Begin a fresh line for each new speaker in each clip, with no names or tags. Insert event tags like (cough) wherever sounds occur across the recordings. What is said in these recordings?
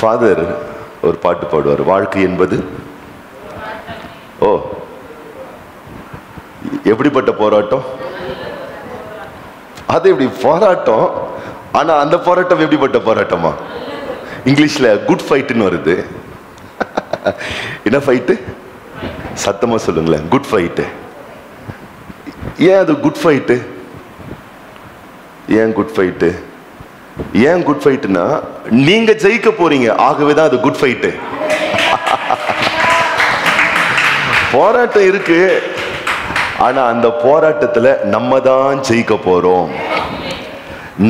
Father ஒரு பாட்டு பாடுவார். வாழ்க்கை என்பது? ஓ. எப்படிப்பட்ட போராட்டம்? அது எப்படி போராட்டம்? ஆனா அந்த போராட்டம் எப்படிப்பட்ட போராட்டமா? இங்கிலீஷ்ல குட் ஃபைட்டுன்னு வருது. என்ன ஃபைட்டு சத்தமா சொல்லுங்களேன். குட் ஃபைட்டு ஏன் அது குட் ஃபைட்டு ஏன் குட் ஃபைட்டு ஏன் குட் ஃபைட்னா நீங்க ஜெயிக்க போறீங்க. ஆகவே தான் அது குட் ஃபைட்டு போராட்டம் இருக்கு. ஆனா அந்த போராட்டத்துல நம்ம தான் ஜெயிக்க போறோம்.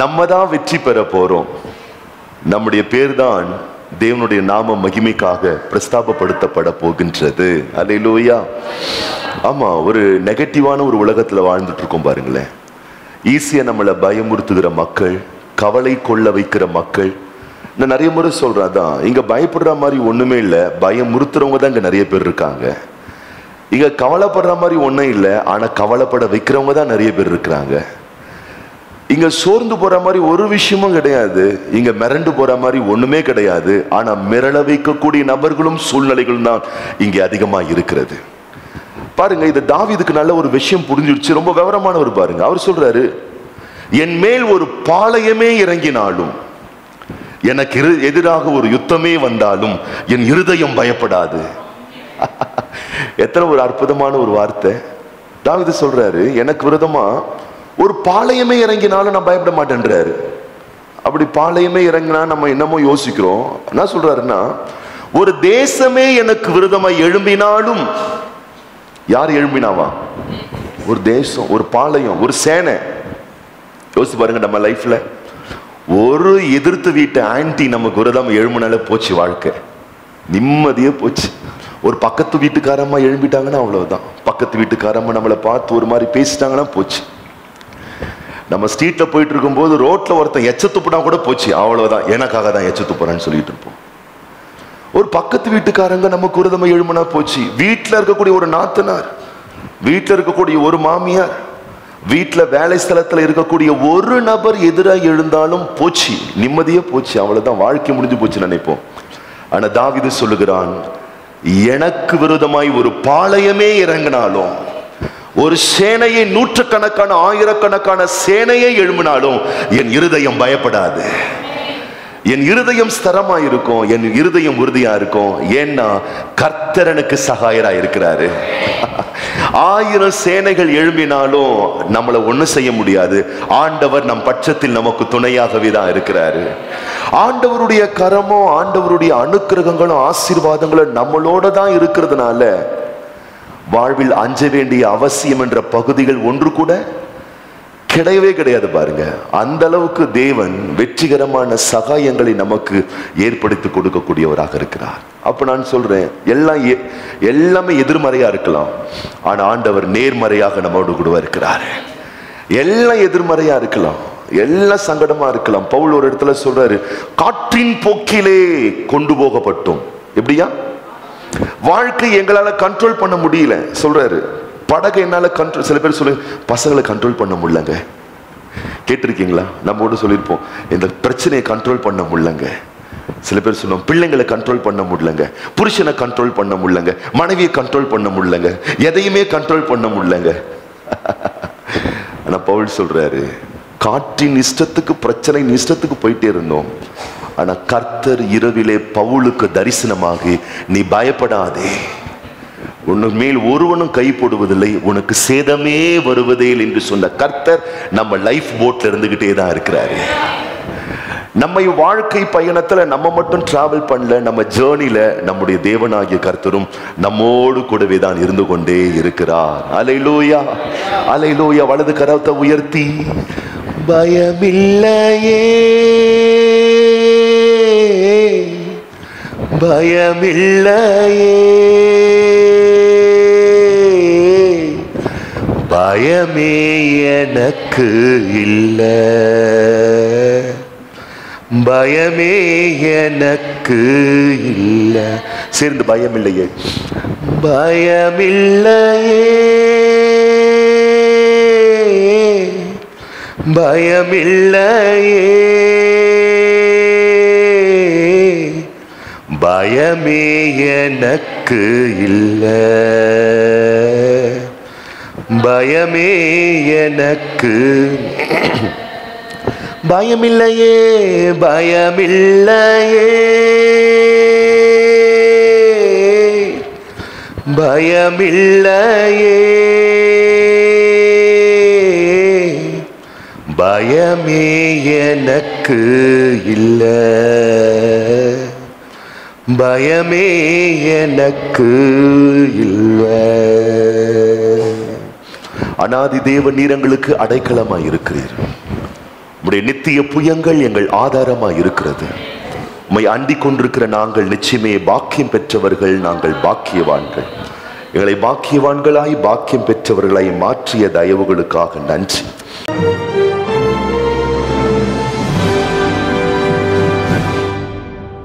நம்ம தான் வெற்றி பெற போறோம். நம்முடைய பேர் தான் தேவனுடைய நாம மகிமைக்காக பிரஸ்தாபப்படுத்தப்பட போகின்றது. அல்லேலூயா ஆமா ஒரு நெகட்டிவான ஒரு உலகத்துல வாழ்ந்துட்டு இருக்கோம் பாருங்களேன். ஈஸியா நம்மளை பயமுறுத்துகிற மக்கள் கவலை கொள்ள வைக்கிற மக்கள். நான் நிறைய முறை சொல்றேன் அதான். இங்க பயப்படுற மாதிரி ஒண்ணுமே இல்லை. பயமுறுத்துறவங்க தான் இங்க நிறைய பேர் இருக்காங்க. இங்க கவலைப்படுற மாதிரி ஒண்ணும் இல்லை. ஆனா கவலைப்பட வைக்கிறவங்க தான் நிறைய பேர் இருக்கிறாங்க. இங்க சோர்ந்து போற மாதிரி ஒரு விஷயமும் கிடையாது. இங்க மிரண்டு போற மாதிரி ஒண்ணுமே கிடையாது. ஆனா மிரள வைக்கக்கூடிய நபர்களும் சூழ்நிலைகளும் தான் இங்கே அதிகமா இருக்கிறது. பாருங்க இது தாவிதுக்கு நல்ல ஒரு விஷயம் புரிஞ்சிருச்சு. ரொம்ப விவரமானவர் பாருங்க. அவர் சொல்றாரு என் மேல் ஒரு பாளையமே இறங்கினாலும் எனக்கு இரு- எதிராக ஒரு யுத்தமே வந்தாலும் என் இருதயம் பயப்படாது. (laughs) எத்தனை ஒரு அற்புதமான ஒரு வார்த்தை. தாவீது சொல்றாரு எனக்கு விரதமா ஒரு பாளையமே இறங்கினாலும் நான் பயப்பட மாட்டேன்றாரு. அப்படி பாளையமே இறங்கினா நம்ம என்னமோ யோசிக்கிறோம். என்ன சொல்றாருன்னா ஒரு தேசமே எனக்கு விரதமா எழும்பினாலும் யார் எழும்பினாவா? ஒரு தேசம் ஒரு பாளையம் ஒரு சேனை. யோசிச்சு பாருங்க நம்ம லைஃப்ல. ஒரு எதிர்த்து வீட்டு ஆன்டி நமக்கு விரதம் எழுமுனால போச்சு வாழ்க்கை. நிம்மதியே போச்சு. ஒரு பக்கத்து வீட்டுக்காரம்மா எழும்பிட்டாங்கன்னா அவ்வளவுதான். பக்கத்து வீட்டுக்காரம்மா நம்மளை பார்த்து ஒரு மாதிரி பேசிட்டாங்கன்னா போச்சு. நம்ம ஸ்ட்ரீட்ல போயிட்டு இருக்கும்போது ரோட்ல ஒருத்தன் எச்ச துப்புனா கூட போச்சு. அவ்வளவுதான். எனக்காக தான் எச்ச துப்புறேன்னு சொல்லிட்டு இருப்போம். ஒரு பக்கத்து வீட்டுக்காரங்க நம்ம குருதமை எழுமனா போச்சு. வீட்டில் இருக்கக்கூடிய ஒரு நாத்தனார் வீட்டில் இருக்கக்கூடிய ஒரு மாமியார் வீட்டில் வேலை ஸ்தலத்தில் இருக்கக்கூடிய ஒரு நபர் எதிராக எழுந்தாலும் போச்சு. நிம்மதியே போச்சு. அவ்வளோதான் வாழ்க்கை முடிஞ்சு போச்சு நினைப்போம். ஆனால் தாவிது சொல்லுகிறான் எனக்கு விரோதமாய் ஒரு பாளையமே இறங்கினாலும் ஒரு சேனையை நூற்றுக்கணக்கான ஆயிரக்கணக்கான சேனையை எழும்பினாலும் என் இருதயம் பயப்படாது. என் இருதயம் ஸ்தரமா இருக்கும் என் இருதயம் உறுதியா இருக்கும் ஏன்னா கர்த்தரனுக்கு சகாயராக சகாயரா இருக்கிறாரு (laughs) ஆயிரம் சேனைகள் எழும்பினாலும் நம்மளை ஒன்றும் செய்ய முடியாது. ஆண்டவர் நம் பட்சத்தில் நமக்கு துணையாகவே தான் இருக்கிறாரு. ஆண்டவருடைய கரமும் ஆண்டவருடைய அனுக்கிரகங்களும் ஆசீர்வாதங்களும் நம்மளோட தான் இருக்கிறதுனால வாழ்வில் அஞ்ச வேண்டிய அவசியம் என்ற பகுதிகள் ஒன்று கூட கிடையவே கிடையாது பாருங்க. அந்த அளவுக்கு தேவன் வெற்றிகரமான சகாயங்களை நமக்கு ஏற்படுத்தி கொடுக்கக்கூடியவராக இருக்கிறார். அப்ப நான் சொல்றேன் எல்லாம் எ- எல்லாமே எதிர்மறையா இருக்கலாம். ஆனா ஆண்டவர் நேர்மறையாக நம்மோடு கூட இருக்கிறார். எல்லாம் எதிர்மறையா இருக்கலாம். எல்லாம் சங்கடமா இருக்கலாம். பவுல் ஒரு இடத்துல சொல்றாரு காற்றின் போக்கிலே கொண்டு போகப்பட்டோம். எப்படியா? வாழ்க்கை எங்களால கண்ட்ரோல் பண்ண முடியல. சொல்றாரு படகை என்னால கண்ட்ரோல் சில பேர் சொல்லுங்க பசங்களை கண்ட்ரோல் பண்ண முடியலங்க. கேட்டிருக்கீங்களா? நம்ம சொல்லியிருப்போம் இந்த பிரச்சனையை கண்ட்ரோல் பண்ண முடியலங்க. சில பேர் சொல்லுவோம் பிள்ளைங்களை கண்ட்ரோல் பண்ண முடியலங்க. புருஷனை கண்ட்ரோல் பண்ண முடியலங்க. மனைவியை கண்ட்ரோல் பண்ண முடியலங்க. எதையுமே கண்ட்ரோல் பண்ண முடியலங்க. ஆனா பவுல் சொல்றாரு காற்றின் இஷ்டத்துக்கு பிரச்சனை இஷ்டத்துக்கு போயிட்டே இருந்தோம். ஆனா கர்த்தர் இரவிலே பவுலுக்கு தரிசனமாகி நீ பயப்படாதே. உனக்கு மேல் ஒருவனும் கை போடுவதில்லை. உனக்கு சேதமே வருவதே என்று சொன்ன கர்த்தர் நம்ம லைஃப் போட்ல இருந்துகிட்டே தான் இருக்கிறாரு. நம்ம வாழ்க்கை பயணத்துல நம்ம மட்டும் டிராவல் பண்ணல நம்ம ஜேர்னில நம்முடைய தேவனாகிய கர்த்தரும் நம்மோடு கூடவே தான் இருந்து கொண்டே இருக்கிறார். அலைலூயா அலைலூயா வலது கரத்தை உயர்த்தி. பயமில்லையே. பயமில்லையே. பயமே எனக்கு இல்லை. பயமே எனக்கு இல்ல. சேர்ந்து பயம் இல்லையே பயமில்லையே. பயமில்லையே. பயமே எனக்கு இல்ல. பயமே எனக்கு பயமில்லையே பயமில்லையே. பயமில்லையே. பயமே எனக்கு இல்லை. பயமே எனக்கு இல்லை. அனாதி தேவ நீரங்களுக்கு அடைக்கலமாக இருக்கிறீர்கள் உம்முடைய நித்திய புயங்கள் எங்கள் ஆதாரமா இருக்கிறது. உண்மை அண்டிக் கொண்டிருக்கிற நாங்கள் நிச்சயமே பாக்கியம் பெற்றவர்கள் நாங்கள் பாக்கியவான்கள். எங்களை பாக்கியவான்களாய் பாக்கியம் பெற்றவர்களாய் மாற்றிய தயவுகளுக்காக நன்றி.